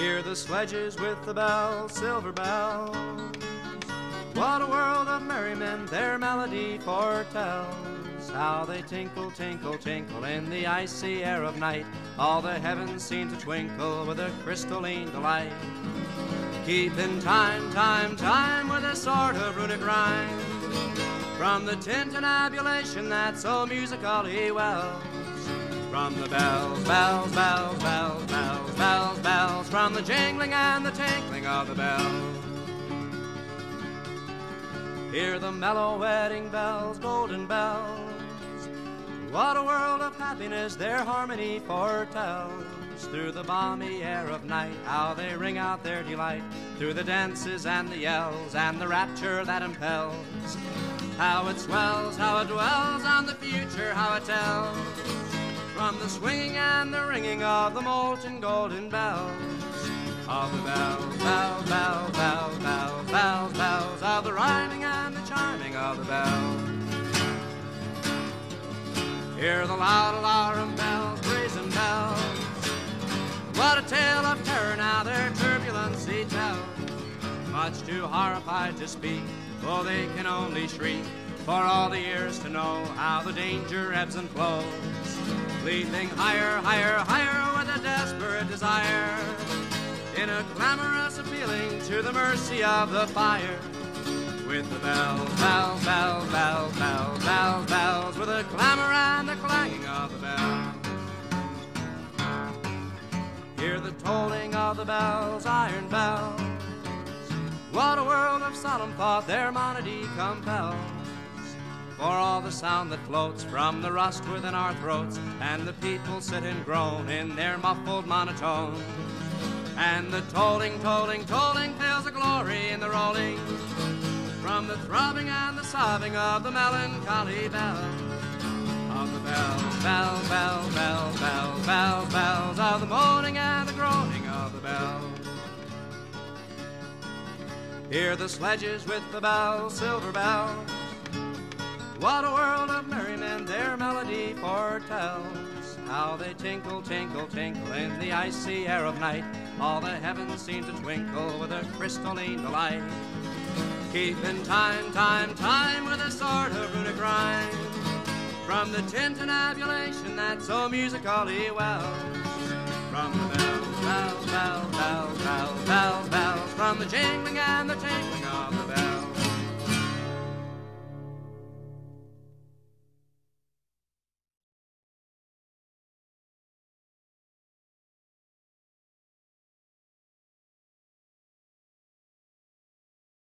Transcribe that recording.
the sledges with the bells, silver bells. What a world of merriment their melody foretells. How they tinkle, tinkle, tinkle in the icy air of night. All the heavens seem to twinkle with a crystalline delight. Keeping time, time, time with a sort of runic rhyme. From the tintinnabulation that so musically wells. From the bells, bells, bells, bells, bells, bells, bells. From the jingling and the tinkling of the bells. Hear the mellow wedding bells, golden bells. What a world of happiness their harmony foretells. Through the balmy air of night, how they ring out their delight. Through the dances and the yells and the rapture that impels. How it swells, how it dwells on the future, how it tells. From the swinging and the ringing of the molten golden bells. Of the bells, bells, bells, bells, bells, bells, bells, of the rhyming and the chiming of the bells. Hear the loud alarm bells, brazen bells. What a tale of terror now their turbulency tells. Much too horrified to speak, for they can only shriek. For all the ears to know how the danger ebbs and flows. Leaping higher, higher, higher with a desperate desire. In a clamorous appealing to the mercy of the fire. With the bells, bells, bells, bells, bells, bells, bells, with a clamor and the clanging of the bells. Hear the tolling of the bells, iron bells. What a world of solemn thought their monody compels. For all the sound that floats from the rust within our throats, and the people sit and groan in their muffled monotone. And the tolling, tolling, tolling fills a glory in the rolling from the throbbing and the sobbing of the melancholy bells. Of the bells, bells, bells, bells, bells, bells, bells, of the moaning and the groaning of the bells. Hear the sledges with the bells, silver bells. What a world of merriment their melody foretells. How they tinkle, tinkle, tinkle in the icy air of night. All the heavens seem to twinkle with a crystalline delight. Keeping time, time, time with a sort of runic grind. From the tintinnabulation that so musically wells. From the bells, bells, bells, bells, bells, bells, bells. From the jingling and the tinkling of the bells.